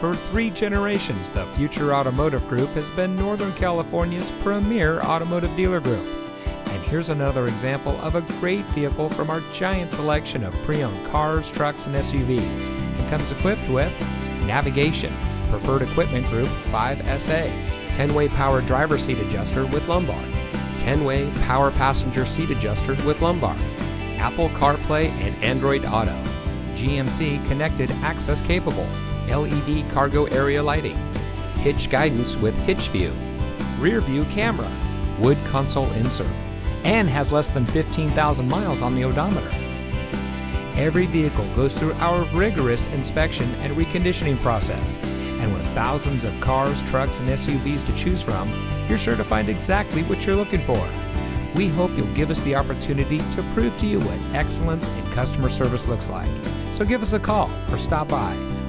For three generations, the Future Automotive Group has been Northern California's premier automotive dealer group. And here's another example of a great vehicle from our giant selection of pre owned cars, trucks, and SUVs. It comes equipped with navigation, preferred equipment group 5SA, 10 way power driver seat adjuster with lumbar, 10 way power passenger seat adjuster with lumbar, Apple CarPlay and Android Auto, GMC connected access capable, LED cargo area lighting, hitch guidance with hitch view, rear view camera, wood console insert, and has less than 15,000 miles on the odometer. Every vehicle goes through our rigorous inspection and reconditioning process. And with thousands of cars, trucks, and SUVs to choose from, you're sure to find exactly what you're looking for. We hope you'll give us the opportunity to prove to you what excellence in customer service looks like. So give us a call or stop by.